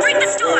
Bring the storm.